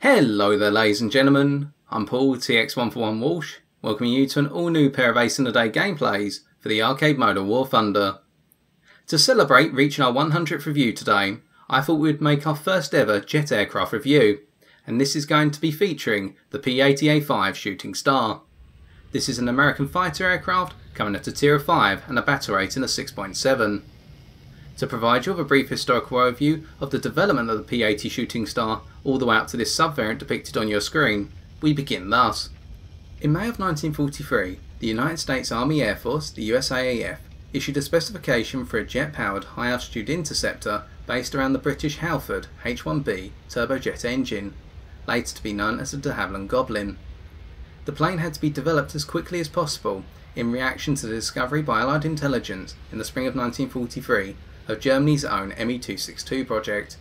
Hello there ladies and gentlemen, I'm Paul TX141 Walsh, welcoming you to an all new pair of Ace in the Day gameplays for the arcade mode of War Thunder. To celebrate reaching our 100th review today, I thought we'd make our first ever jet aircraft review, and this is going to be featuring the P-80A5 Shooting Star. This is an American fighter aircraft coming at a tier of 5 and a battle rating of 6.7. To provide you with a brief historical overview of the development of the P-80 Shooting Star all the way up to this subvariant depicted on your screen, we begin thus. In May of 1943, the United States Army Air Force, the USAAF, issued a specification for a jet-powered high-altitude interceptor based around the British Halford H-1B turbojet engine, later to be known as the de Havilland Goblin. The plane had to be developed as quickly as possible in reaction to the discovery by Allied intelligence in the spring of 1943 of Germany's own Me-262 project.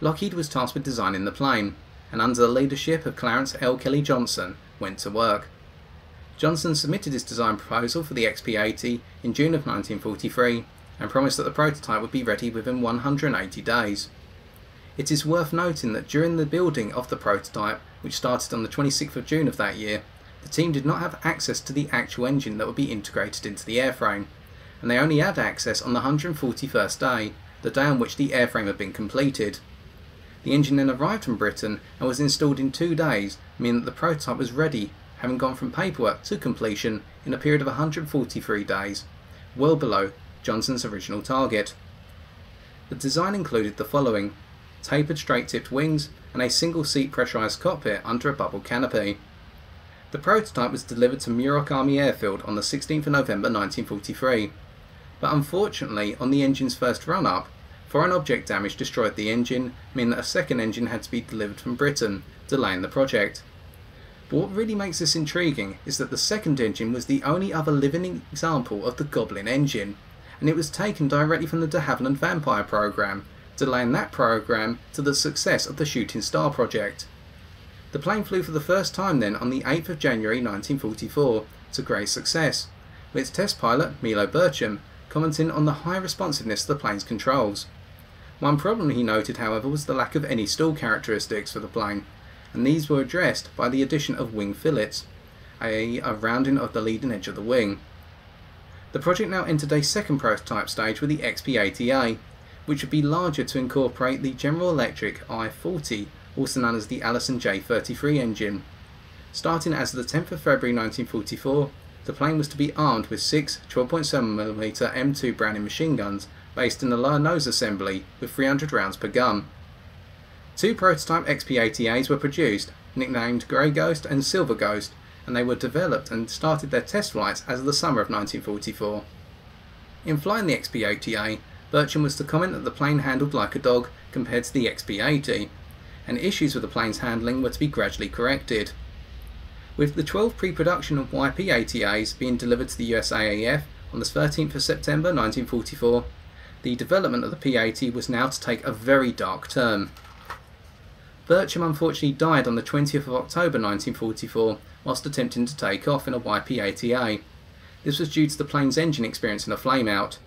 Lockheed was tasked with designing the plane, and under the leadership of Clarence L. Kelly Johnson, went to work. Johnson submitted his design proposal for the XP-80 in June of 1943 and promised that the prototype would be ready within 180 days. It is worth noting that during the building of the prototype, which started on the 26th of June of that year, the team did not have access to the actual engine that would be integrated into the airframe, and they only had access on the 141st day, the day on which the airframe had been completed. The engine then arrived from Britain and was installed in two days, meaning that the prototype was ready, having gone from paperwork to completion in a period of 143 days, well below Johnson's original target. The design included the following tapered straight tipped wings and a single seat pressurised cockpit under a bubble canopy. The prototype was delivered to Muroc Army Airfield on the 16th of November 1943 but unfortunately on the engine's first run up, foreign object damage destroyed the engine, meaning that a second engine had to be delivered from Britain, delaying the project. But what really makes this intriguing is that the second engine was the only other living example of the Goblin engine, and it was taken directly from the de Havilland Vampire program, delaying that program to the success of the Shooting Star project. The plane flew for the first time then on the 8th of January 1944 to great success, with its test pilot Milo Burcham commenting on the high responsiveness of the plane's controls. One problem he noted, however, was the lack of any stall characteristics for the plane, and these were addressed by the addition of wing fillets, i.e. a rounding of the leading edge of the wing. The project now entered a second prototype stage with the XP-80A, which would be larger to incorporate the General Electric I-40, also known as the Allison J-33 engine. Starting as of the 10th of February 1944, the plane was to be armed with six 12.7mm M2 Browning machine guns based in the lower nose assembly with 300 rounds per gun. Two prototype XP-80As were produced, nicknamed Grey Ghost and Silver Ghost, and they were developed and started their test flights as of the summer of 1944. In flying the XP-80A, Burcham was to comment that the plane handled like a dog compared to the XP-80, and issues with the plane's handling were to be gradually corrected. With the 12 pre-production of YP-80As being delivered to the USAAF on the 13th of September 1944, the development of the P-80 was now to take a very dark turn. Burcham unfortunately died on the 20th of October 1944 whilst attempting to take off in a YP-80A. This was due to the plane's engine experiencing a flameout.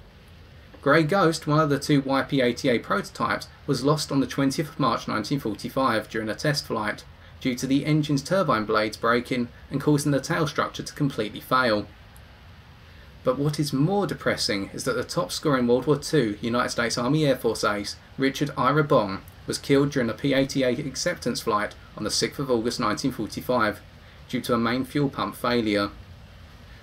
Grey Ghost, one of the two YP-80A prototypes, was lost on the 20th of March 1945 during a test flight due to the engine's turbine blades breaking and causing the tail structure to completely fail. But what is more depressing is that the top scorer in World War II United States Army Air Force ace, Richard Ira Bong, was killed during a P-80A acceptance flight on the 6th of August 1945 due to a main fuel pump failure.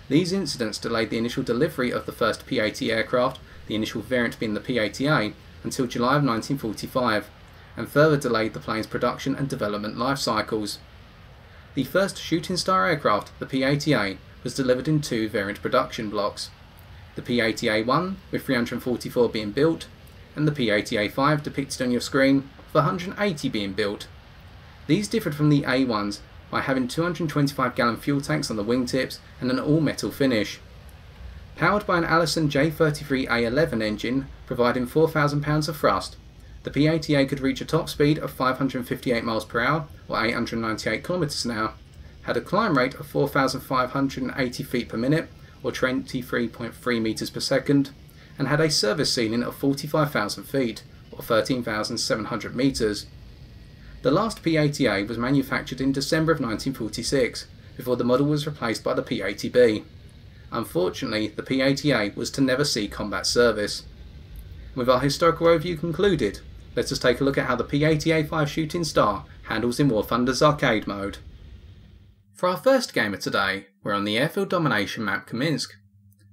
These incidents delayed the initial delivery of the first P-80 aircraft, the initial variant being the P-80A, until July of 1945, and further delayed the plane's production and development life cycles. The first Shooting Star aircraft, the P-80A, was delivered in two variant production blocks. The P-80A-1, with 344 being built, and the P-80A-5 depicted on your screen, with 180 being built. These differed from the A-1s by having 225 gallon fuel tanks on the wingtips and an all-metal finish. Powered by an Allison J33A11 engine, providing 4,000 pounds of thrust, the P-80A could reach a top speed of 558 miles per hour, or 898 kilometers an hour, had a climb rate of 4,580 feet per minute, or 23.3 meters per second, and had a service ceiling of 45,000 feet, or 13,700 meters. The last P-80A was manufactured in December of 1946, before the model was replaced by the P-80B. Unfortunately, the P-80A was to never see combat service. With our historical overview concluded, let us take a look at how the P-80A5 Shooting Star handles in War Thunder's arcade mode. For our first game of today, we're on the airfield domination map Kaminsk.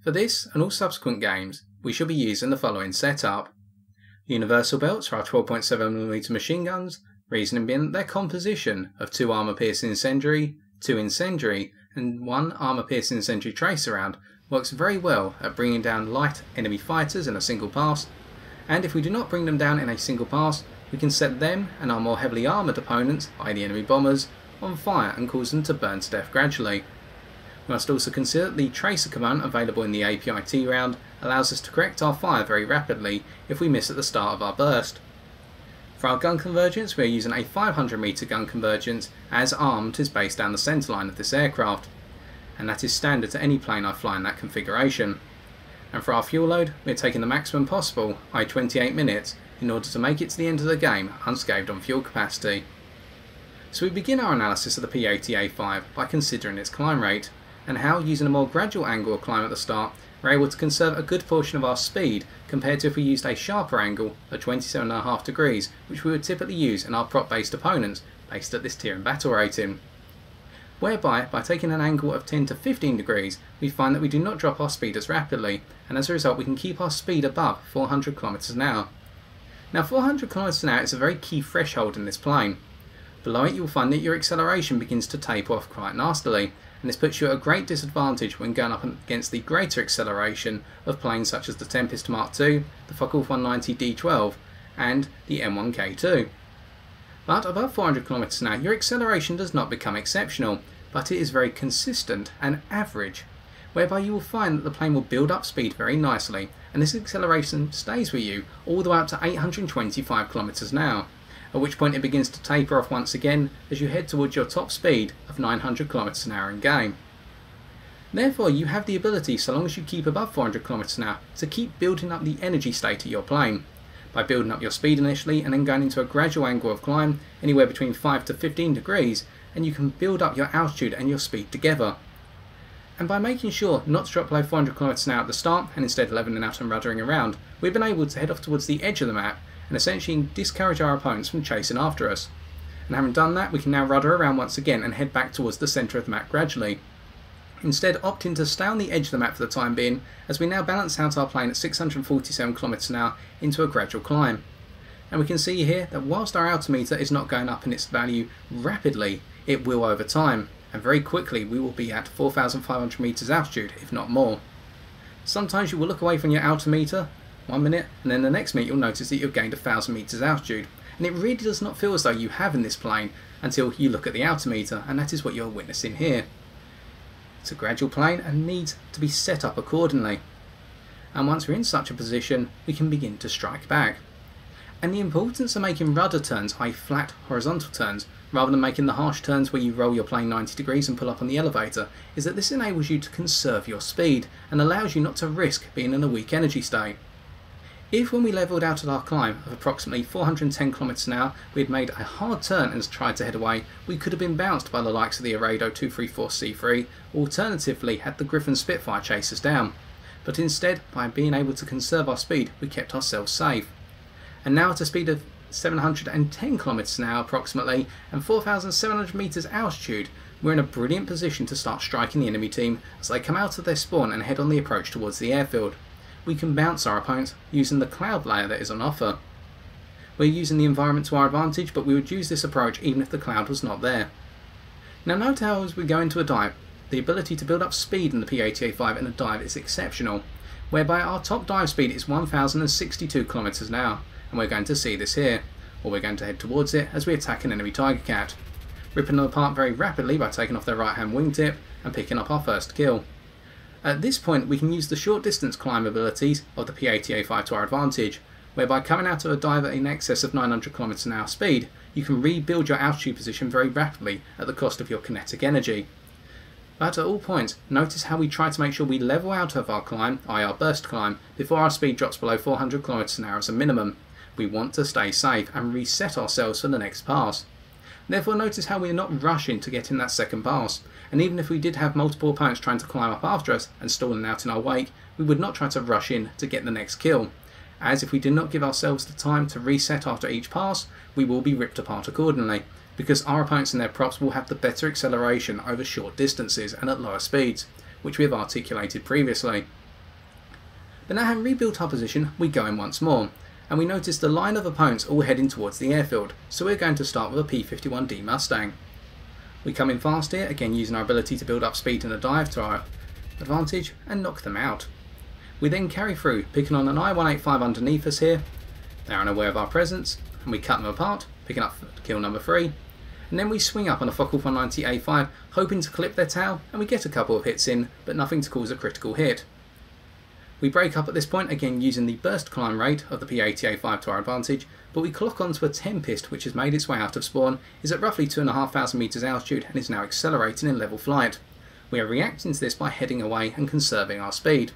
For this and all subsequent games, we shall be using the following setup. Universal belts for our 12.7mm machine guns, reasoning being that their composition of two armour piercing incendiary, two incendiary, and one armour piercing incendiary tracer round works very well at bringing down light enemy fighters in a single pass, and if we do not bring them down in a single pass, we can set them and our more heavily armoured opponents, i.e. the enemy bombers, on fire and cause them to burn to death gradually. We must also consider the tracer command available in the APIT round allows us to correct our fire very rapidly if we miss at the start of our burst. For our gun convergence, we are using a 500 meter gun convergence as armed is based down the centerline of this aircraft, and that is standard to any plane I fly in that configuration. And for our fuel load, we are taking the maximum possible, i 28 minutes, in order to make it to the end of the game unscathed on fuel capacity. So we begin our analysis of the P-80A5 by considering its climb rate, and how using a more gradual angle of climb at the start we're able to conserve a good portion of our speed compared to if we used a sharper angle of 27.5 degrees, which we would typically use in our prop-based opponents based at this tier and battle rating. Whereby, by taking an angle of 10 to 15 degrees, we find that we do not drop our speed as rapidly, and as a result we can keep our speed above 400 km an hour. Now 400 km an hour is a very key threshold in this plane. Below it you'll find that your acceleration begins to taper off quite nastily, and this puts you at a great disadvantage when going up against the greater acceleration of planes such as the Tempest Mark II, the Focke-Wulf 190 D12, and the N1K2. But above 400 km an hour, your acceleration does not become exceptional, but it is very consistent and average, whereby you will find that the plane will build up speed very nicely, and this acceleration stays with you all the way up to 825 km an hour at which point it begins to taper off once again as you head towards your top speed of 900 km an hour in game. Therefore you have the ability, so long as you keep above 400 km an hour, to keep building up the energy state of your plane, by building up your speed initially and then going into a gradual angle of climb, anywhere between 5 to 15 degrees, and you can build up your altitude and your speed together. And by making sure not to drop below 400 km an hour at the start and instead leveling out and ruddering around, we've been able to head off towards the edge of the map and essentially discourage our opponents from chasing after us. And having done that, we can now rudder around once again and head back towards the centre of the map gradually. Instead, opting to stay on the edge of the map for the time being, as we now balance out our plane at 647 km an hour into a gradual climb. And we can see here that whilst our altimeter is not going up in its value rapidly, it will over time, and very quickly we will be at 4,500 metres altitude, if not more. Sometimes you will look away from your altimeter one minute, and then the next minute you'll notice that you've gained a thousand meters altitude. And it really does not feel as though you have in this plane until you look at the altimeter, and that is what you're witnessing here. It's a gradual plane and needs to be set up accordingly. And once we're in such a position, we can begin to strike back. And the importance of making rudder turns, i.e. flat horizontal turns, rather than making the harsh turns where you roll your plane 90 degrees and pull up on the elevator, is that this enables you to conserve your speed and allows you not to risk being in a weak energy state. If when we levelled out at our climb of approximately 410 km an hour we had made a hard turn and tried to head away, we could have been bounced by the likes of the Arado 234C3, alternatively had the Griffon Spitfire chase us down. But instead, by being able to conserve our speed, we kept ourselves safe. And now at a speed of 710 km an hour approximately, and 4,700 metres altitude, we're in a brilliant position to start striking the enemy team as they come out of their spawn and head on the approach towards the airfield we can bounce our opponents using the cloud layer that is on offer. We're using the environment to our advantage, but we would use this approach even if the cloud was not there. Now note how as we go into a dive, the ability to build up speed in the P-80A5 in a dive is exceptional, whereby our top dive speed is 1062 km an hour, and we're going to see this here, or we're going to head towards it as we attack an enemy Tiger Cat, ripping them apart very rapidly by taking off their right hand wingtip and picking up our first kill. At this point we can use the short distance climb abilities of the P-80A5 to our advantage, whereby coming out of a dive at in excess of 900 km an hour speed, you can rebuild your altitude position very rapidly at the cost of your kinetic energy. But at all points, notice how we try to make sure we level out of our climb, our burst climb, before our speed drops below 400 km an hour as a minimum. We want to stay safe and reset ourselves for the next pass. Therefore notice how we're not rushing to get in that second pass, and even if we did have multiple opponents trying to climb up after us and stalling out in our wake, we would not try to rush in to get the next kill, as if we did not give ourselves the time to reset after each pass, we will be ripped apart accordingly, because our opponents and their props will have the better acceleration over short distances and at lower speeds, which we have articulated previously. But now having rebuilt our position, we go in once more, and we notice the line of opponents all heading towards the airfield, so we're going to start with a P-51D Mustang. We come in fast here, again using our ability to build up speed in a dive to our advantage, and knock them out. We then carry through, picking on an I-185 underneath us here, they are unaware of our presence, and we cut them apart, picking up kill number 3, and then we swing up on a Focke 190A5, hoping to clip their tail, and we get a couple of hits in, but nothing to cause a critical hit. We break up at this point, again using the burst climb rate of the P80A5 to our advantage, but we clock onto a Tempest which has made its way out of spawn, is at roughly 2,500 metres altitude and is now accelerating in level flight. We are reacting to this by heading away and conserving our speed.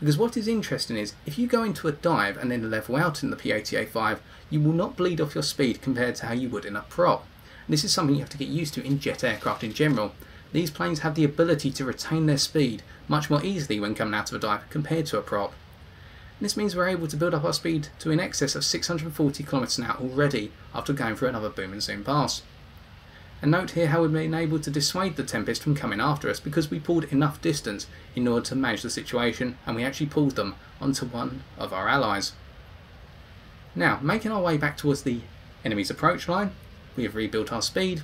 Because what is interesting is, if you go into a dive and then level out in the P80A5, you will not bleed off your speed compared to how you would in a prop. This is something you have to get used to in jet aircraft in general, these planes have the ability to retain their speed much more easily when coming out of a dive compared to a prop. This means we're able to build up our speed to in excess of 640 km an hour already after going through another boom and zoom pass. And note here how we've been able to dissuade the Tempest from coming after us because we pulled enough distance in order to manage the situation and we actually pulled them onto one of our allies. Now, making our way back towards the enemy's approach line, we have rebuilt our speed,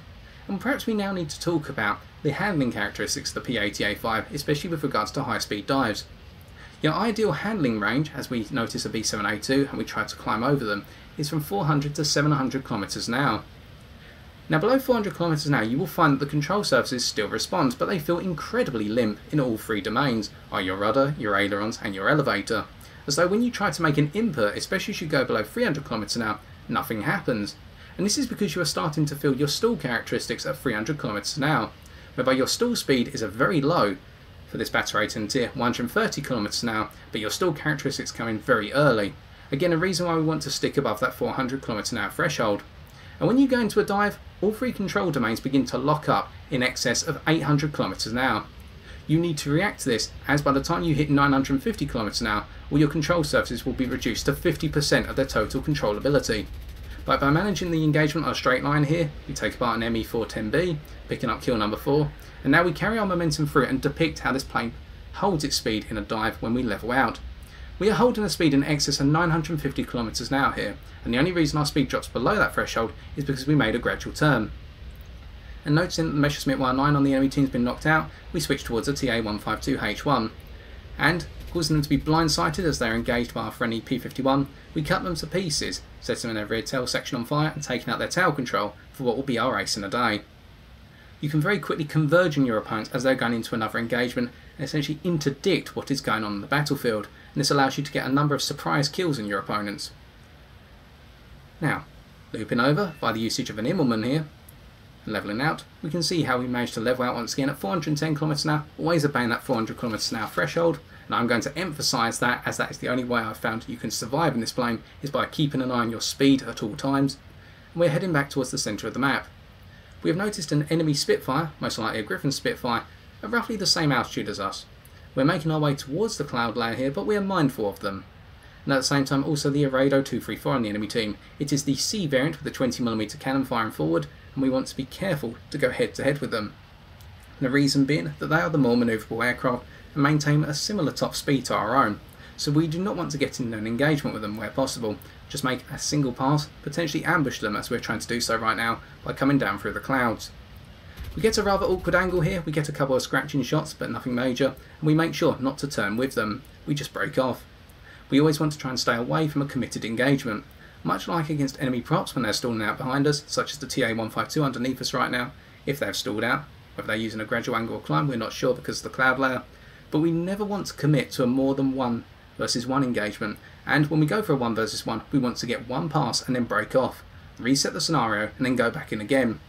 and perhaps we now need to talk about the handling characteristics of the P80A5, especially with regards to high speed dives. Your ideal handling range, as we notice a B7A2 and we try to climb over them, is from 400 to 700 km an hour. Now below 400 km an hour you will find that the control surfaces still respond, but they feel incredibly limp in all three domains, are your rudder, your ailerons and your elevator. As though when you try to make an input, especially as you go below 300 km an hour, nothing happens. And this is because you are starting to feel your stall characteristics at 300 km an hour whereby your stall speed is a very low for this battle rate in tier 130 km an hour, but your stall characteristics come in very early. Again, a reason why we want to stick above that 400 km an hour threshold. And when you go into a dive, all three control domains begin to lock up in excess of 800 km an hour. You need to react to this, as by the time you hit 950 km an hour, all your control surfaces will be reduced to 50% of their total controllability. But by managing the engagement on a straight line here, we take apart an ME410B, picking up kill number 4, and now we carry our momentum through and depict how this plane holds its speed in a dive when we level out. We are holding a speed in excess of 950 kilometers an hour here, and the only reason our speed drops below that threshold is because we made a gradual turn. And noticing that the Messerschmitt 109 on the enemy team has been knocked out, we switch towards a TA152H1. And causing them to be blindsided as they are engaged by our friendly P-51, we cut them to pieces, setting their rear tail section on fire and taking out their tail control for what will be our ace in a day. You can very quickly converge on your opponents as they're going into another engagement and essentially interdict what is going on in the battlefield, and this allows you to get a number of surprise kills in your opponents. Now, looping over by the usage of an Immelmann here, and levelling out, we can see how we managed to level out once again at 410 km an hour, always obeying that 400 km an hour threshold, and I'm going to emphasise that as that is the only way I've found you can survive in this plane is by keeping an eye on your speed at all times. And we're heading back towards the centre of the map. We have noticed an enemy Spitfire, most likely a Griffon Spitfire, at roughly the same altitude as us. We're making our way towards the cloud layer here, but we are mindful of them. And at the same time also the Arado 234 on the enemy team. It is the C variant with a 20mm cannon firing forward, and we want to be careful to go head to head with them. The reason being that they are the more manoeuvrable aircraft and maintain a similar top speed to our own. So we do not want to get in an engagement with them where possible, just make a single pass, potentially ambush them as we're trying to do so right now by coming down through the clouds. We get a rather awkward angle here, we get a couple of scratching shots but nothing major, and we make sure not to turn with them, we just break off. We always want to try and stay away from a committed engagement, much like against enemy props when they're stalling out behind us, such as the TA-152 underneath us right now, if they've stalled out. Whether they're using a gradual angle or climb, we're not sure because of the cloud layer, but we never want to commit to a more than one versus one engagement. And when we go for a one versus one, we want to get one pass and then break off, reset the scenario, and then go back in again.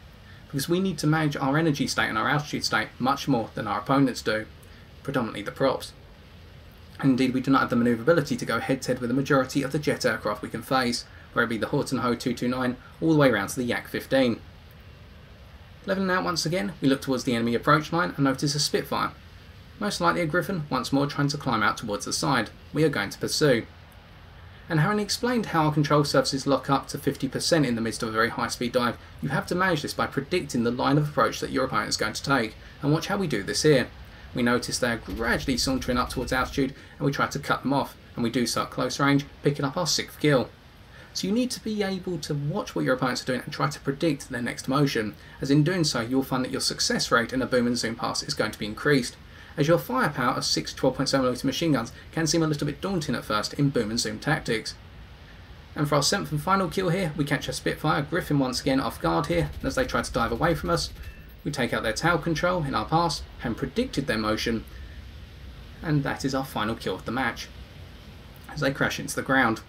Because we need to manage our energy state and our altitude state much more than our opponents do, predominantly the props. And indeed, we do not have the manoeuvrability to go head to head with the majority of the jet aircraft we can face, whether it be the Horten Ho 229 all the way around to the Yak 15. Leveling out once again, we look towards the enemy approach line and notice a Spitfire. Most likely a Griffon, once more trying to climb out towards the side. We are going to pursue. And having explained how our control surfaces lock up to 50% in the midst of a very high speed dive, you have to manage this by predicting the line of approach that your opponent is going to take, and watch how we do this here. We notice they are gradually sauntering up towards altitude, and we try to cut them off, and we do so at close range, picking up our sixth kill. So you need to be able to watch what your opponents are doing and try to predict their next motion, as in doing so you'll find that your success rate in a boom and zoom pass is going to be increased, as your firepower of 6 12.7mm machine guns can seem a little bit daunting at first in boom and zoom tactics. And for our seventh and final kill here, we catch a Spitfire Griffon once again off guard here as they try to dive away from us. We take out their tail control in our pass and predicted their motion, and that is our final kill of the match as they crash into the ground.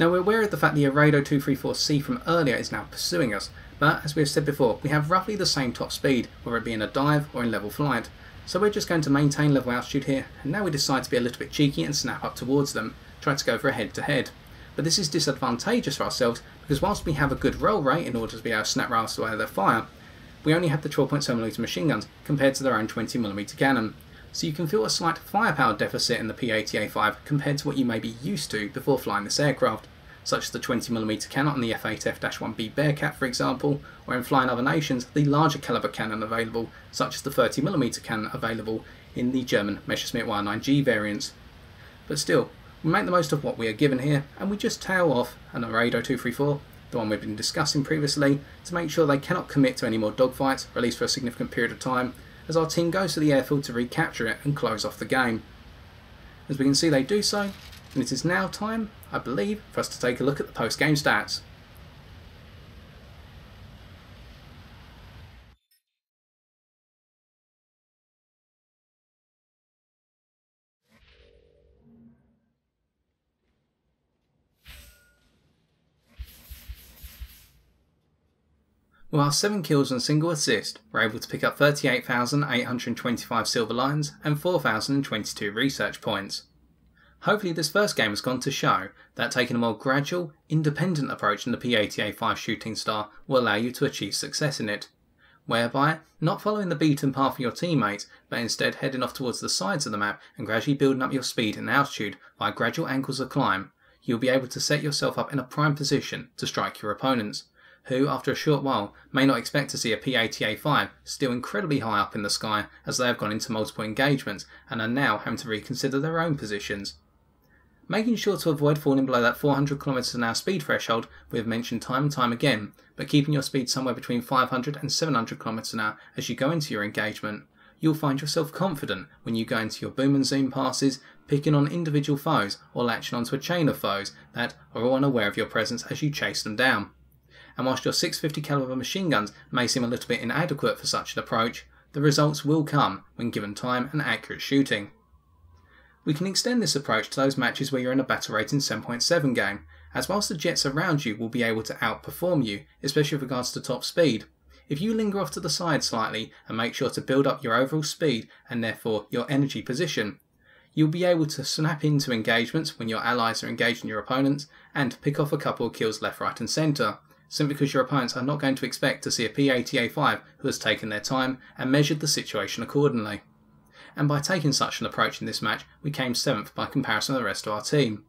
Now we're aware of the fact the Arado 234C from earlier is now pursuing us, but as we have said before, we have roughly the same top speed, whether it be in a dive or in level flight. So we're just going to maintain level altitude here, and now we decide to be a little bit cheeky and snap up towards them, try to go for a head to head. But this is disadvantageous for ourselves because whilst we have a good roll rate in order to be able to snap rounds away their fire, we only have the 12.7mm machine guns compared to their own 20mm cannon. So you can feel a slight firepower deficit in the P-80A5 compared to what you may be used to before flying this aircraft such as the 20mm cannon on the F8F-1B Bearcat for example, or in flying other nations, the larger caliber cannon available, such as the 30mm cannon available in the German Messerschmitt 109G variants. But still, we make the most of what we are given here, and we just tail off an Arado 234, the one we've been discussing previously, to make sure they cannot commit to any more dogfights, or at least for a significant period of time, as our team goes to the airfield to recapture it and close off the game. As we can see they do so, and it is now time, I believe, for us to take a look at the post-game stats. With our 7 kills and single assist, we're able to pick up 38,825 silver lions and 4,022 research points. Hopefully this first game has gone to show that taking a more gradual, independent approach in the P80A5 Shooting Star will allow you to achieve success in it, whereby not following the beaten path of your teammates, but instead heading off towards the sides of the map and gradually building up your speed and altitude by gradual angles of climb, you'll be able to set yourself up in a prime position to strike your opponents, who after a short while may not expect to see a P80A5 still incredibly high up in the sky as they have gone into multiple engagements and are now having to reconsider their own positions. Making sure to avoid falling below that 400 km an hour speed threshold we have mentioned time and time again, but keeping your speed somewhere between 500 and 700 km an hour as you go into your engagement, you'll find yourself confident when you go into your boom and zoom passes, picking on individual foes or latching onto a chain of foes that are all unaware of your presence as you chase them down. And whilst your 650 caliber machine guns may seem a little bit inadequate for such an approach, the results will come when given time and accurate shooting. We can extend this approach to those matches where you're in a battle rating 7.7 game, as whilst the jets around you will be able to outperform you, especially with regards to top speed. If you linger off to the side slightly and make sure to build up your overall speed and therefore your energy position, you'll be able to snap into engagements when your allies are engaging your opponents and pick off a couple of kills left, right, and centre, simply because your opponents are not going to expect to see a P80A5 who has taken their time and measured the situation accordingly and by taking such an approach in this match, we came 7th by comparison to the rest of our team.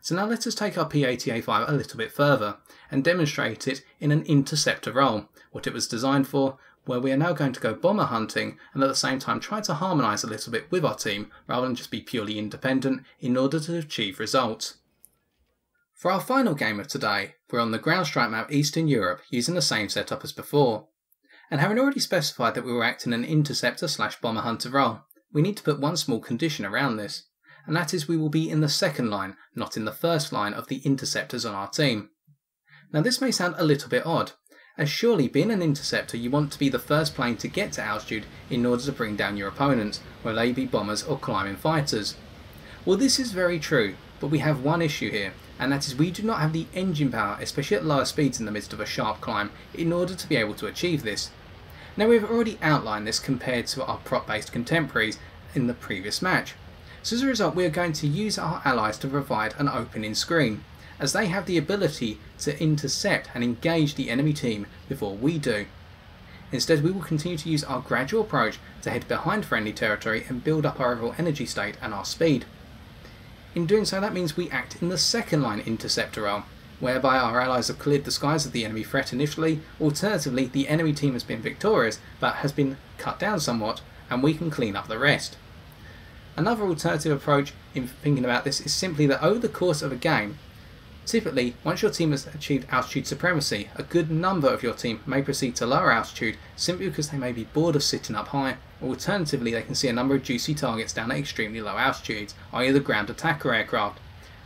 So now let us take our P80A5 a little bit further and demonstrate it in an interceptor role, what it was designed for, where we are now going to go bomber hunting and at the same time try to harmonise a little bit with our team rather than just be purely independent in order to achieve results. For our final game of today, we're on the ground strike map Eastern Europe using the same setup as before. And having already specified that we were acting an interceptor slash bomber hunter role, we need to put one small condition around this, and that is we will be in the second line, not in the first line of the interceptors on our team. Now this may sound a little bit odd, as surely being an interceptor you want to be the first plane to get to altitude in order to bring down your opponents, whether they be bombers or climbing fighters. Well this is very true, but we have one issue here, and that is we do not have the engine power, especially at lower speeds in the midst of a sharp climb, in order to be able to achieve this. Now we've already outlined this compared to our prop based contemporaries in the previous match. So as a result we are going to use our allies to provide an opening screen, as they have the ability to intercept and engage the enemy team before we do. Instead, we will continue to use our gradual approach to head behind friendly territory and build up our overall energy state and our speed. In doing so, that means we act in the second line interceptor role, whereby our allies have cleared the skies of the enemy threat initially, alternatively, the enemy team has been victorious but has been cut down somewhat, and we can clean up the rest. Another alternative approach in thinking about this is simply that over the course of a game, typically once your team has achieved altitude supremacy, a good number of your team may proceed to lower altitude simply because they may be bored of sitting up high, or alternatively they can see a number of juicy targets down at extremely low altitudes, i.e. the ground attacker aircraft.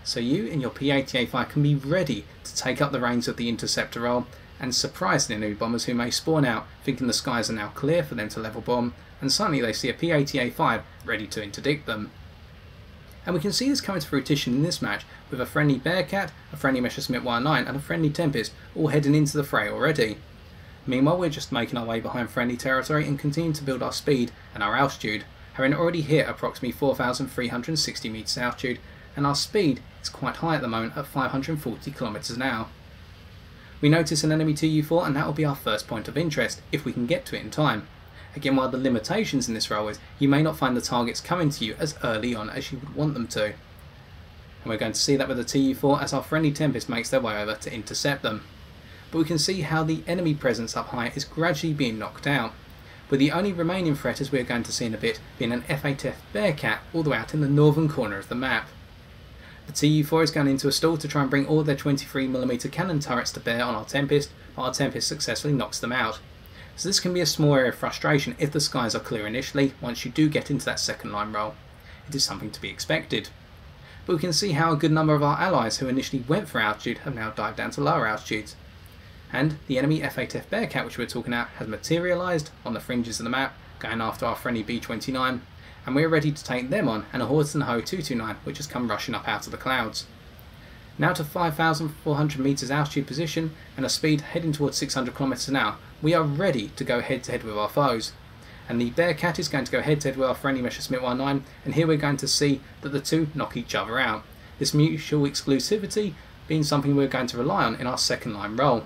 So you in your P-80A5 can be ready to take up the reins of the interceptor role and surprise the enemy bombers who may spawn out thinking the skies are now clear for them to level bomb and suddenly they see a P-80A5 ready to interdict them. And we can see this coming to fruition in this match with a friendly Bearcat, a friendly Messerschmitt 109 and a friendly Tempest all heading into the fray already. Meanwhile we're just making our way behind friendly territory and continuing to build our speed and our altitude, having already hit approximately 4,360 metres altitude and our speed is quite high at the moment at 540 kilometers an hour. We notice an enemy Tu-4 and that will be our first point of interest if we can get to it in time. Again, one of the limitations in this role is you may not find the targets coming to you as early on as you would want them to. And we're going to see that with the Tu-4 as our friendly Tempest makes their way over to intercept them. But we can see how the enemy presence up high is gradually being knocked out, with the only remaining threat as we're going to see in a bit being an F-8F Bearcat all the way out in the northern corner of the map. The Tu-4 is going into a stall to try and bring all their 23mm cannon turrets to bear on our Tempest, but our Tempest successfully knocks them out. So this can be a small area of frustration if the skies are clear initially, once you do get into that second line role. It is something to be expected. But we can see how a good number of our allies who initially went for altitude have now dived down to lower altitudes. And the enemy F-8F Bearcat which we are talking about has materialised on the fringes of the map, going after our friendly B-29, and we're ready to take them on and a Horten Ho 229 which has come rushing up out of the clouds. Now to 5,400 metres altitude position and a speed heading towards 600 km an hour, we are ready to go head to head with our foes. And the Bearcat is going to go head to head with our friendly Messerschmitt 19 and here we're going to see that the two knock each other out. This mutual exclusivity being something we're going to rely on in our second line role.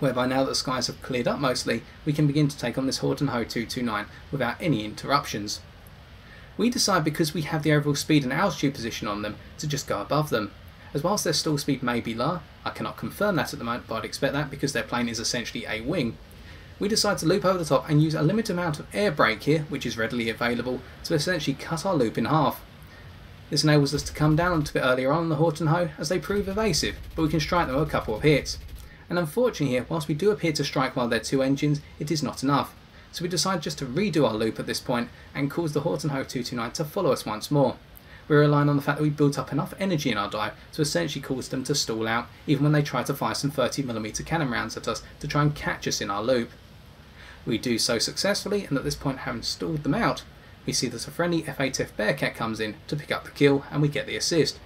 Whereby now that the skies have cleared up mostly, we can begin to take on this Horten Ho 229 without any interruptions. We decide because we have the overall speed and altitude position on them to just go above them as whilst their stall speed may be lower, I cannot confirm that at the moment but I'd expect that because their plane is essentially a wing, we decide to loop over the top and use a limited amount of air brake here, which is readily available, to essentially cut our loop in half. This enables us to come down a little bit earlier on the Horten Ho as they prove evasive, but we can strike them with a couple of hits. And unfortunately here, whilst we do appear to strike while they're two engines, it is not enough. So we decide just to redo our loop at this point and cause the Horten Ho 229 to follow us once more we're relying on the fact that we built up enough energy in our dive to essentially cause them to stall out, even when they try to fire some 30mm cannon rounds at us to try and catch us in our loop. We do so successfully, and at this point, having stalled them out, we see that a friendly F-8F Bearcat comes in to pick up the kill, and we get the assist.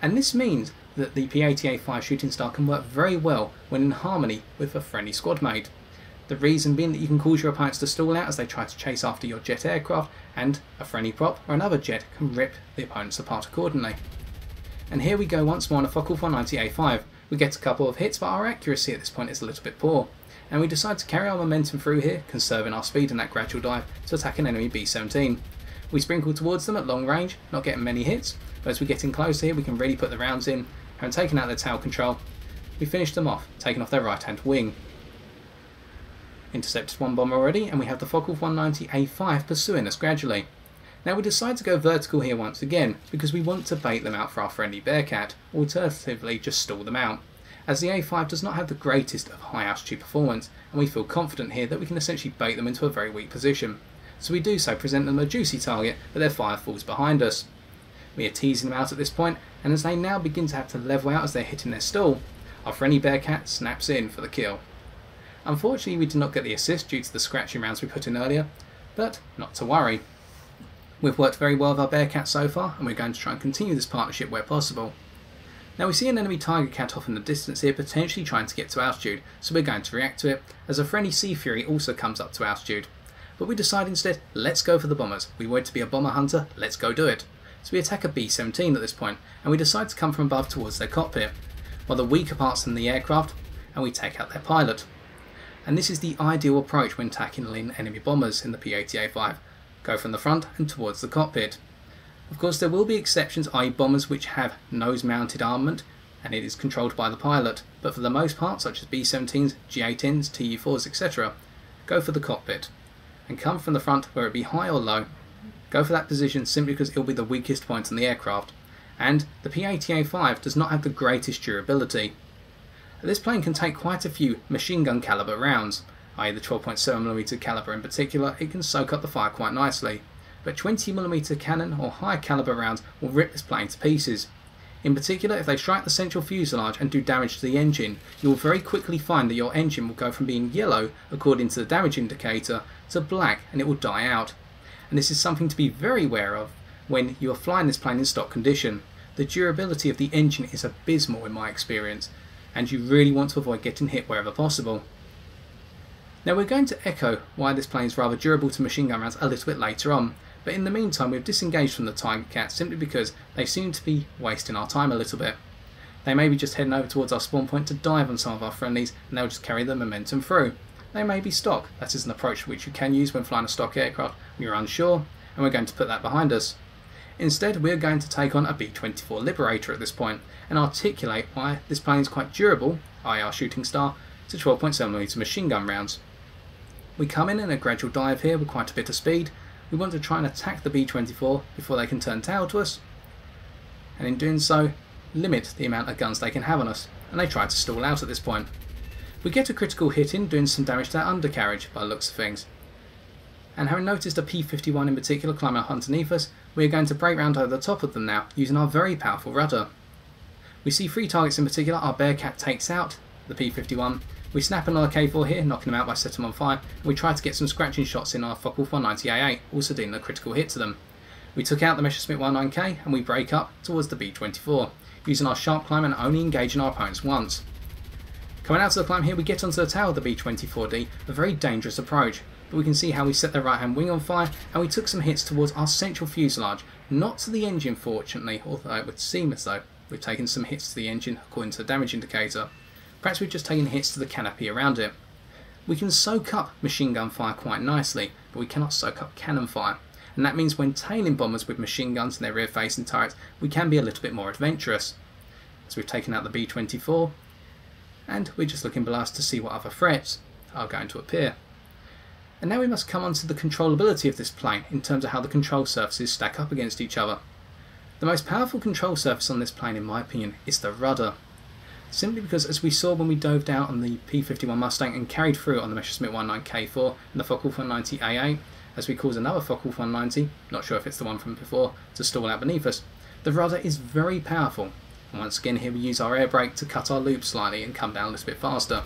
And this means that the P-80A5 shooting star can work very well when in harmony with a friendly squad mate. The reason being that you can cause your opponents to stall out as they try to chase after your jet aircraft, and a friendly prop or another jet can rip the opponents apart accordingly. And here we go once more on a Focke 490A5. We get a couple of hits, but our accuracy at this point is a little bit poor. And we decide to carry our momentum through here, conserving our speed in that gradual dive to attack an enemy B-17. We sprinkle towards them at long range, not getting many hits, but as we get in close here we can really put the rounds in, having taken out their tail control, we finish them off, taking off their right hand wing intercepted one bomb already, and we have the Focke 190A5 pursuing us gradually. Now we decide to go vertical here once again, because we want to bait them out for our friendly Bearcat, or alternatively just stall them out. As the A5 does not have the greatest of high altitude performance, and we feel confident here that we can essentially bait them into a very weak position. So we do so, present them a juicy target, but their fire falls behind us. We are teasing them out at this point, and as they now begin to have to level out as they're hitting their stall, our friendly Bearcat snaps in for the kill. Unfortunately we did not get the assist due to the scratching rounds we put in earlier, but not to worry. We've worked very well with our Bearcat so far, and we're going to try and continue this partnership where possible. Now we see an enemy Tiger Cat off in the distance here, potentially trying to get to altitude, so we're going to react to it, as a friendly Sea Fury also comes up to altitude. But we decide instead, let's go for the bombers. We want to be a bomber hunter, let's go do it. So we attack a B-17 at this point, and we decide to come from above towards their cockpit, while the weaker parts in the aircraft, and we take out their pilot. And this is the ideal approach when tackling enemy bombers in the P-80A5. Go from the front and towards the cockpit. Of course there will be exceptions, i.e. bombers which have nose-mounted armament and it is controlled by the pilot, but for the most part, such as B-17s, G-8Ns, Tu-4s, etc., go for the cockpit. And come from the front, whether it be high or low, go for that position simply because it will be the weakest point on the aircraft. And the P-80A5 does not have the greatest durability. This plane can take quite a few machine gun caliber rounds, i.e. the 12.7mm caliber in particular, it can soak up the fire quite nicely. But 20mm cannon or higher caliber rounds will rip this plane to pieces. In particular, if they strike the central fuselage and do damage to the engine, you will very quickly find that your engine will go from being yellow, according to the damage indicator, to black and it will die out. And this is something to be very aware of when you are flying this plane in stock condition. The durability of the engine is abysmal in my experience, and you really want to avoid getting hit wherever possible. Now we're going to echo why this plane is rather durable to machine gun rounds a little bit later on, but in the meantime we've disengaged from the Tiger Cat simply because they seem to be wasting our time a little bit. They may be just heading over towards our spawn point to dive on some of our friendlies and they'll just carry the momentum through. They may be stock, that is an approach which you can use when flying a stock aircraft when you're unsure, and we're going to put that behind us. Instead, we're going to take on a B-24 Liberator at this point and articulate why this plane is quite durable, our shooting star, to 12.7mm machine gun rounds. We come in in a gradual dive here with quite a bit of speed. We want to try and attack the B-24 before they can turn tail to us, and in doing so, limit the amount of guns they can have on us, and they try to stall out at this point. We get a critical hit in, doing some damage to our undercarriage by looks of things. And having noticed a P-51 in particular climb up underneath us, we are going to break round over the top of them now, using our very powerful rudder. We see three targets in particular, our Bearcat takes out the P-51, we snap another K4 here, knocking them out by setting them on fire, and we try to get some scratching shots in our Focke-Wulf 190A8, also dealing a critical hit to them. We took out the Messerschmitt 19K and we break up towards the B-24, using our sharp climb and only engaging our opponents once. Coming out to the climb here, we get onto the tail of the B-24D, a very dangerous approach, but we can see how we set their right hand wing on fire and we took some hits towards our central fuselage, not to the engine fortunately, although it would seem as though we've taken some hits to the engine according to the damage indicator. Perhaps we've just taken hits to the canopy around it. We can soak up machine gun fire quite nicely, but we cannot soak up cannon fire and that means when tailing bombers with machine guns in their rear facing turrets, we can be a little bit more adventurous. So we've taken out the B-24, and we're just looking below us to see what other threats are going to appear. And now we must come on to the controllability of this plane in terms of how the control surfaces stack up against each other. The most powerful control surface on this plane in my opinion is the rudder. Simply because as we saw when we dove down on the P-51 Mustang and carried through on the Messerschmitt 19K4 and the Focke-Wulf 190A8, as we cause another Focke-Wulf 190, not sure if it's the one from before, to stall out beneath us. The rudder is very powerful, once again here we use our air brake to cut our loop slightly and come down a little bit faster.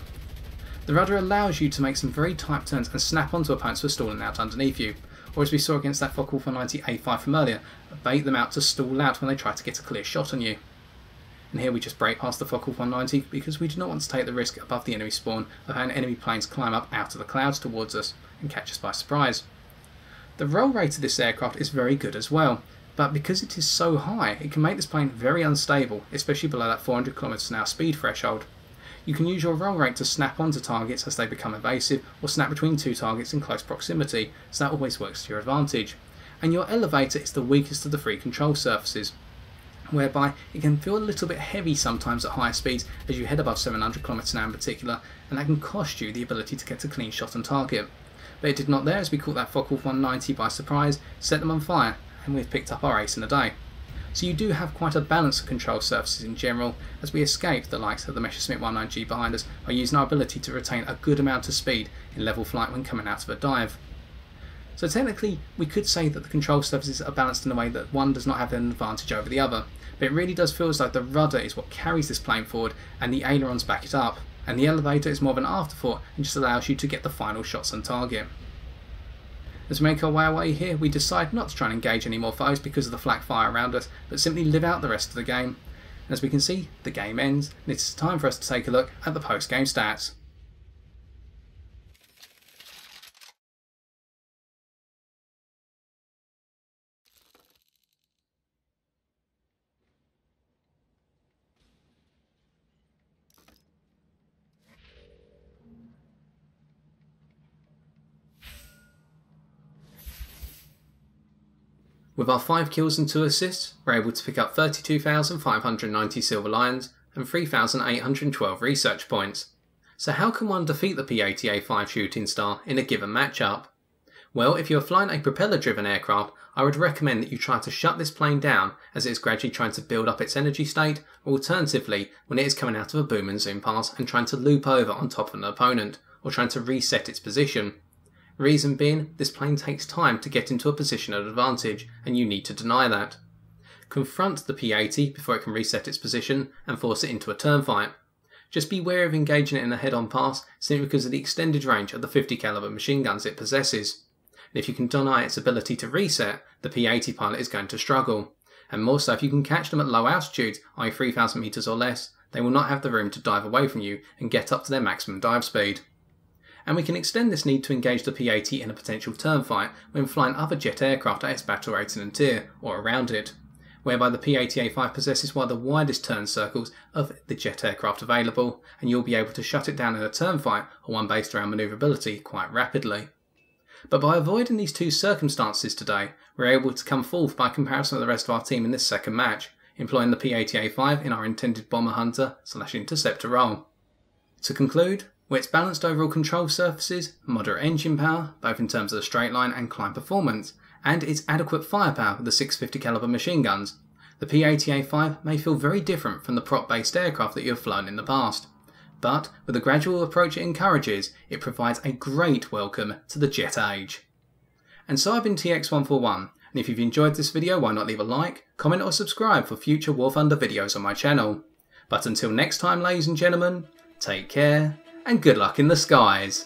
The rudder allows you to make some very tight turns and snap onto opponents for stalling out underneath you, or as we saw against that Focke-Wulf 190A5 from earlier, bait them out to stall out when they try to get a clear shot on you. And here we just break past the Focke-Wulf 190 because we do not want to take the risk above the enemy spawn of having enemy planes climb up out of the clouds towards us and catch us by surprise. The roll rate of this aircraft is very good as well, but because it is so high, it can make this plane very unstable, especially below that 400 km an hour speed threshold. You can use your roll rate to snap onto targets as they become evasive, or snap between two targets in close proximity, so that always works to your advantage. And your elevator is the weakest of the three control surfaces, whereby it can feel a little bit heavy sometimes at higher speeds as you head above 700 km an hour in particular, and that can cost you the ability to get a clean shot on target but it did not there as we caught that Focke-Wulf 190 by surprise, set them on fire, and we've picked up our ace in a day. So you do have quite a balance of control surfaces in general, as we escape the likes of the Messerschmitt 19G behind us by using our ability to retain a good amount of speed in level flight when coming out of a dive. So technically, we could say that the control surfaces are balanced in a way that one does not have an advantage over the other, but it really does feel as though the rudder is what carries this plane forward and the ailerons back it up and the elevator is more of an afterthought and just allows you to get the final shots on target. As we make our way away here, we decide not to try and engage any more foes because of the flak fire around us, but simply live out the rest of the game. As we can see, the game ends, and it's time for us to take a look at the post-game stats. With our 5 kills and 2 assists, we're able to pick up 32,590 Silver Lions and 3,812 research points. So how can one defeat the P-80A5 shooting star in a given matchup? Well, if you are flying a propeller-driven aircraft, I would recommend that you try to shut this plane down as it is gradually trying to build up its energy state, or alternatively, when it is coming out of a boom and zoom pass and trying to loop over on top of an opponent, or trying to reset its position. Reason being, this plane takes time to get into a position of advantage, and you need to deny that. Confront the P-80 before it can reset its position and force it into a turn fight. Just be wary of engaging it in a head-on pass simply because of the extended range of the 50 caliber machine guns it possesses. And if you can deny its ability to reset, the P-80 pilot is going to struggle. And more so if you can catch them at low altitudes, i.e. 3000 metres or less, they will not have the room to dive away from you and get up to their maximum dive speed. And we can extend this need to engage the P-80 in a potential turn fight when flying other jet aircraft at its battle rating and tier, or around it whereby the P-80A5 possesses one of the widest turn circles of the jet aircraft available, and you'll be able to shut it down in a turn fight or one based around manoeuvrability quite rapidly. But by avoiding these two circumstances today, we're able to come forth by comparison with the rest of our team in this second match, employing the P-80A5 in our intended bomber hunter slash interceptor role. To conclude, with its balanced overall control surfaces, moderate engine power, both in terms of the straight line and climb performance, and its adequate firepower with the 650 caliber machine guns, the P-80A5 may feel very different from the prop-based aircraft that you have flown in the past. But with the gradual approach it encourages, it provides a great welcome to the jet age. And so I've been TX141, and if you've enjoyed this video why not leave a like, comment or subscribe for future War Thunder videos on my channel. But until next time ladies and gentlemen, take care, and good luck in the skies.